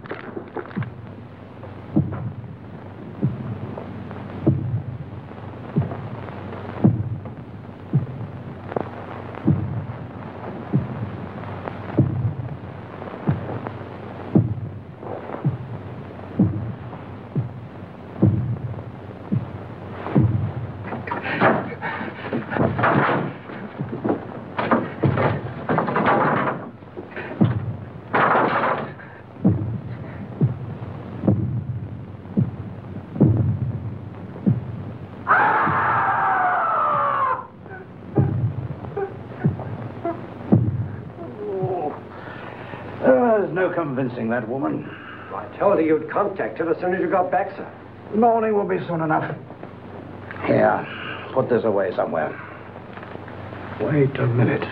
Uh, there's no convincing that woman. I told her you'd contact her as soon as you got back, sir. The Morning will be soon enough. Here, put this away somewhere. Wait a minute.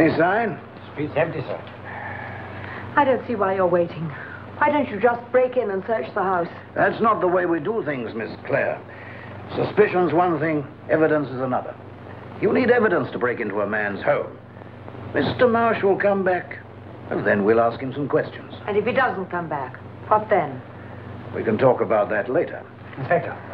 Any sign? Street's empty, sir. I don't see why you're waiting. Why don't you just break in and search the house? That's not the way we do things, Miss Clare. Suspicion's one thing, evidence is another. You need evidence to break into a man's home. Mr. Marsh will come back, and then we'll ask him some questions. And if he doesn't come back, what then? We can talk about that later. Inspector.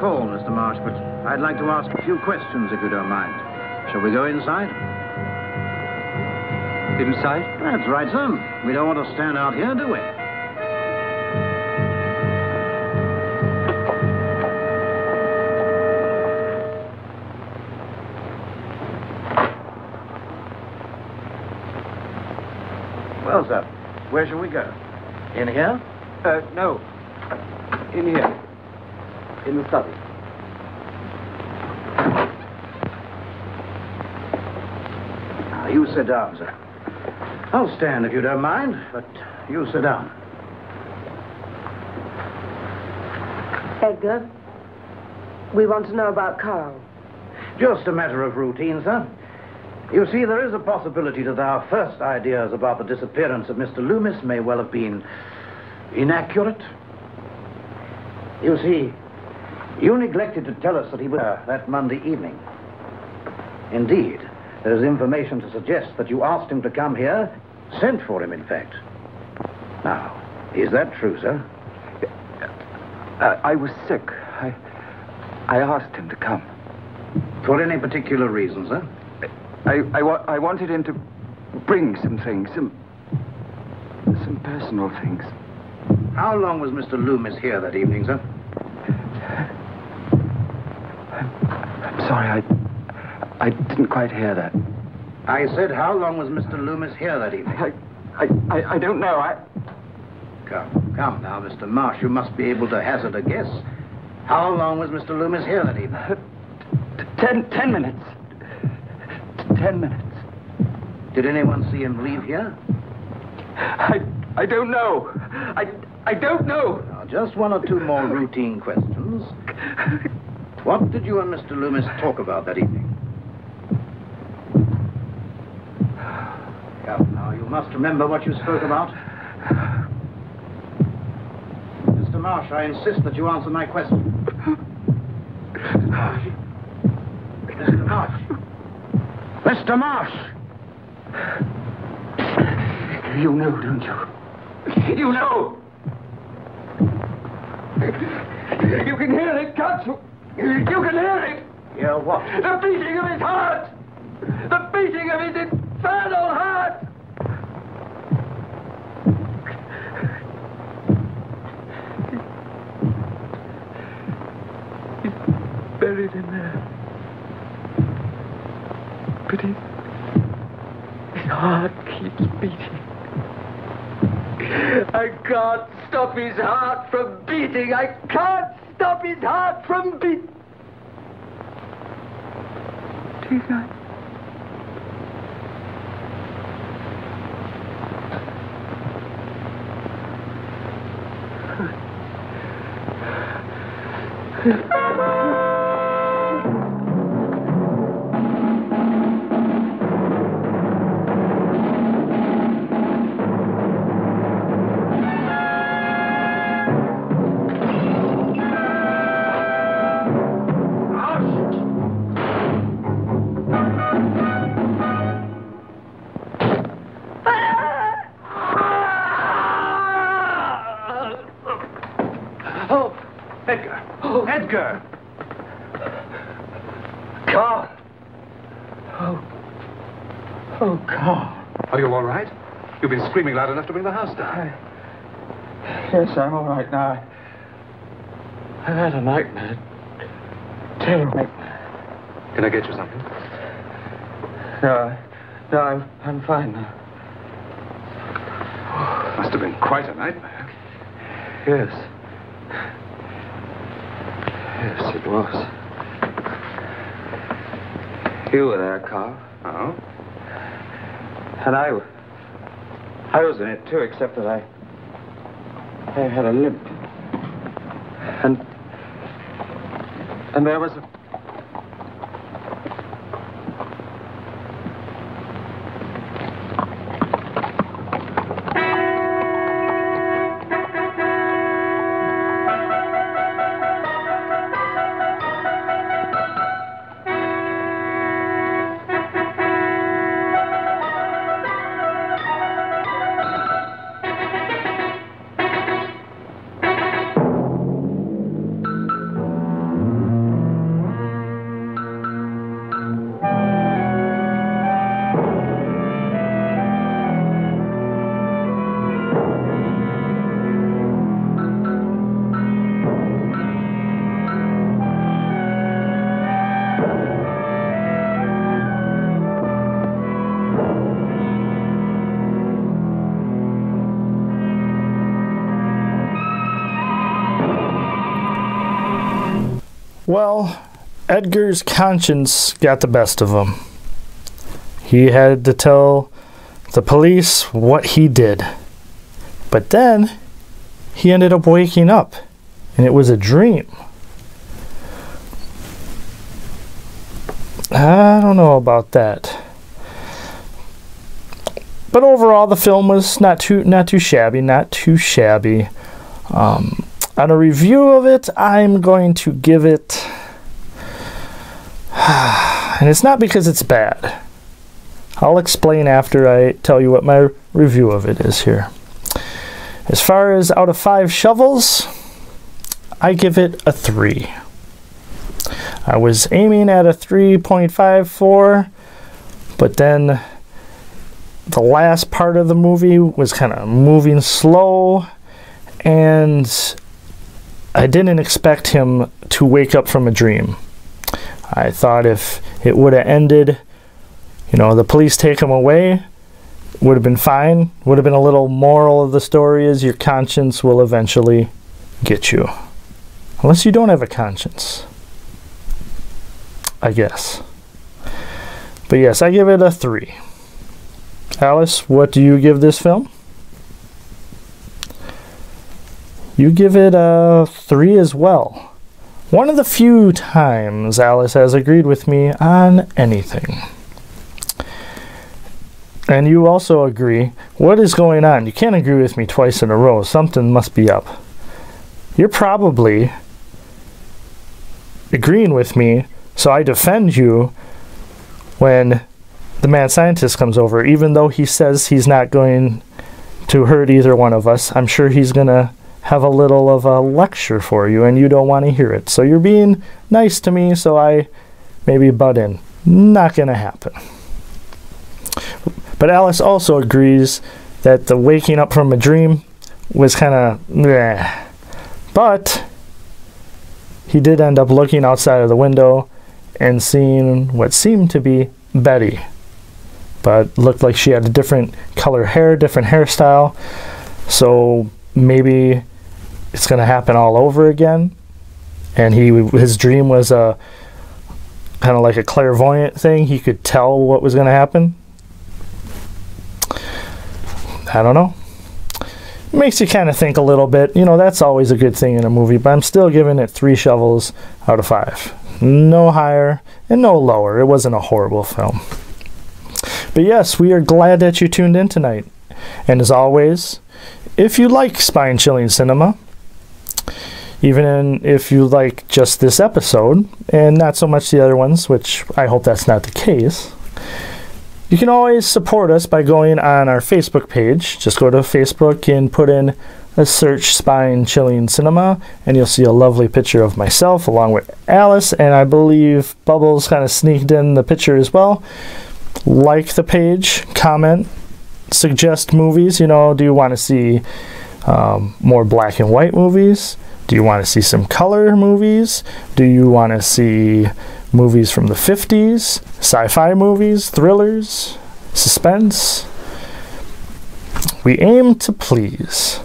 Call, Mr. Marsh, but I'd like to ask a few questions, if you don't mind. Shall we go inside? Inside? That's right, son. We don't want to stand out here, do we? Well, sir, where shall we go? In here? Uh, no. In the study. Now, you sit down, sir. I'll stand if you don't mind, but you sit down. Edgar, we want to know about Carl. Just a matter of routine, sir. You see, there is a possibility that our first ideas about the disappearance of Mr. Loomis may well have been inaccurate. You see, you neglected to tell us that he was there that Monday evening. Indeed, there's information to suggest that you asked him to come here, sent for him, in fact. Now, is that true, sir? Uh, I was sick. I. I asked him to come. For any particular reason, sir? I, I, wa- I wanted him to bring some things, some. some personal things. How long was Mr. Loomis here that evening, sir? I'm sorry, I. I didn't quite hear that. I said, how long was Mr. Loomis here that evening? I. I, I, I don't know. I. Come, come now, Mr. Marsh. You must be able to hazard a guess. How long was Mr. Loomis here that evening? Uh, ten, ten minutes. Ten minutes. Did anyone see him leave here? I. I don't know. I. I don't know. Now, just one or two more routine questions. What did you and Mr. Loomis talk about that evening? Come now, you must remember what you spoke about. Mr. Marsh, I insist that you answer my question. Mr. Marsh. Mr. Marsh. Mr. Marsh! You know, don't you? You know! You can hear it, can't you? You can hear it! Hear what? The beating of his heart! The beating of his infernal heart! He's buried in there. But his, his heart keeps beating. I can't stop his heart from beating. I can't stop his heart from beating. Dear God. Screaming loud enough to bring the house down. Yes, I'm all right now. I've had a nightmare. Terrible nightmare. Can I get you something? No, no, I'm, I'm fine now. Must have been quite a nightmare. Yes. Yes, it was. You were there, Carl. Oh? And I, I was in it too, except that I, I had a limp. And, and there was a, Edgar's conscience got the best of him. He had to tell the police what he did. But then he ended up waking up, and it was a dream. I don't know about that. But overall, the film was not too not too shabby, not too shabby. Um, on a review of it, I'm going to give it, and it's not because it's bad. I'll explain after I tell you what my review of it is here. As far as out of five shovels, I give it a three. I was aiming at a 3.54, but then the last part of the movie was kind of moving slow, and I didn't expect him to wake up from a dream. I thought if it would have ended, you know, the police take him away, would have been fine. Would have been a little moral of the story is your conscience will eventually get you. Unless you don't have a conscience. I guess. But yes, I give it a 3. Alice, what do you give this film? You give it a 3 as well. One of the few times Alice has agreed with me on anything. And you also agree. What is going on? You can't agree with me twice in a row. Something must be up. You're probably agreeing with me so I defend you when the mad scientist comes over, even though he says he's not going to hurt either one of us. I'm sure he's going to have a little of a lecture for you, and you don't want to hear it. So you're being nice to me, so I maybe butt in. Not going to happen. But Alice also agrees that the waking up from a dream was kind of But he did end up looking outside of the window and seeing what seemed to be Betty. But looked like she had a different color hair, different hairstyle. So maybe it's going to happen all over again. And he his dream was a kind of like a clairvoyant thing. He could tell what was going to happen. I don't know. makes you kind of think a little bit. You know, that's always a good thing in a movie, but I'm still giving it three shovels out of five no higher and no lower. It wasn't a horrible film. But yes, we are glad that you tuned in tonight. And as always, if you like spine chilling cinema, even in, if you like just this episode and not so much the other ones, which I hope that's not the case, you can always support us by going on our Facebook page. Just go to Facebook and put in a search Spine Chilling Cinema, and you'll see a lovely picture of myself along with Alice, and I believe Bubbles kind of sneaked in the picture as well. Like the page, comment, suggest movies. You know, do you want to see um, more black and white movies? Do you want to see some color movies? Do you want to see movies from the 50s, sci fi movies, thrillers, suspense? We aim to please.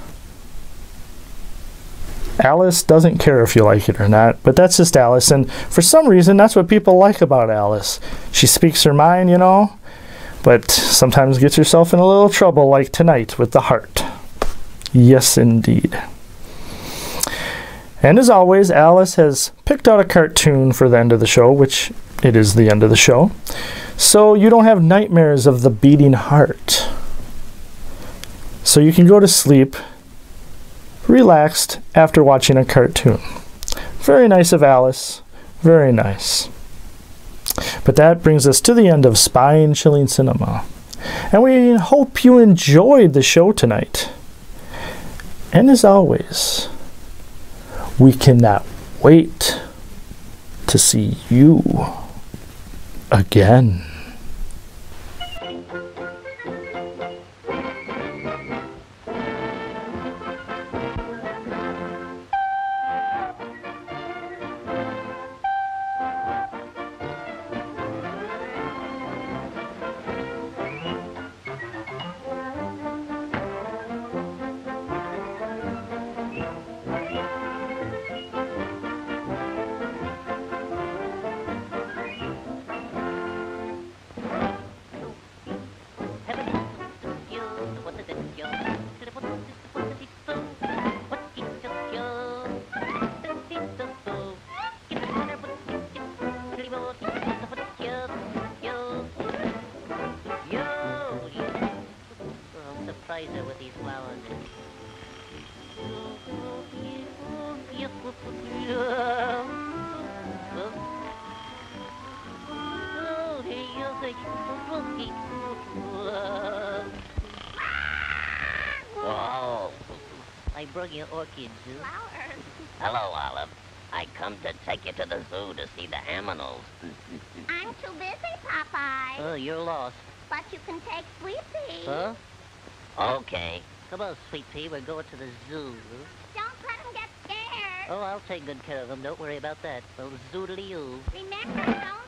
Alice doesn't care if you like it or not, but that's just Alice. And for some reason, that's what people like about Alice. She speaks her mind, you know, but sometimes gets herself in a little trouble, like tonight with the heart. Yes, indeed. And as always, Alice has picked out a cartoon for the end of the show, which it is the end of the show. So you don't have nightmares of the beating heart. So you can go to sleep relaxed after watching a cartoon. Very nice of Alice. Very nice. But that brings us to the end of Spine Chilling Cinema. And we hope you enjoyed the show tonight. And as always, we cannot wait to see you again. Whoa. I brought you orchids. Flowers. Hello, Olive. I come to take you to the zoo to see the aminals. I'm too busy, Popeye. oh, you're lost. But you can take Sweet Pea. Huh? Okay. Come on, Swee'Pea. We're going to the zoo. Don't let him get scared. Oh, I'll take good care of him. Don't worry about that. Well, zoodly you. Remember, don't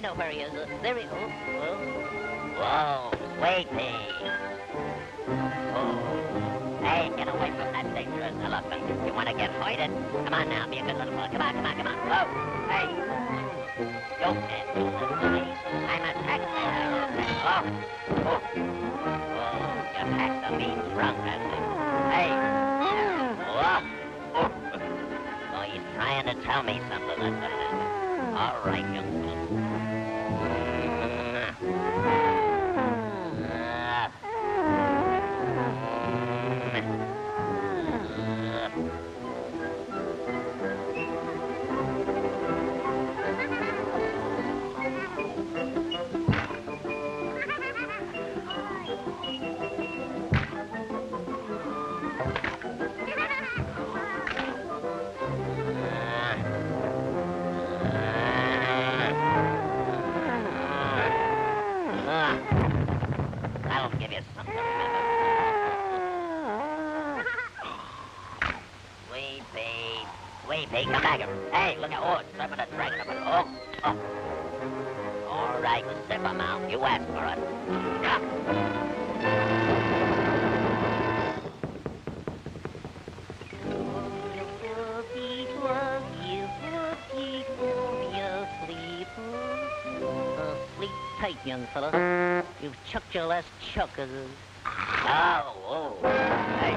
I know where he is. Look at, oh. Oh, oh. All right, zip him out. You asked for it. Uh, sleep tight, young fella. You've chucked your last chuck. Uh, oh, oh. Hey.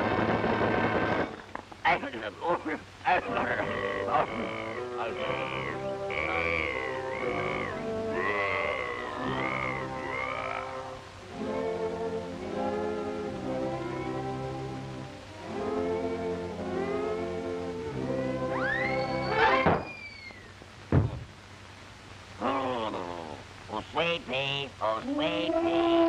Oh, pea, oh, sweet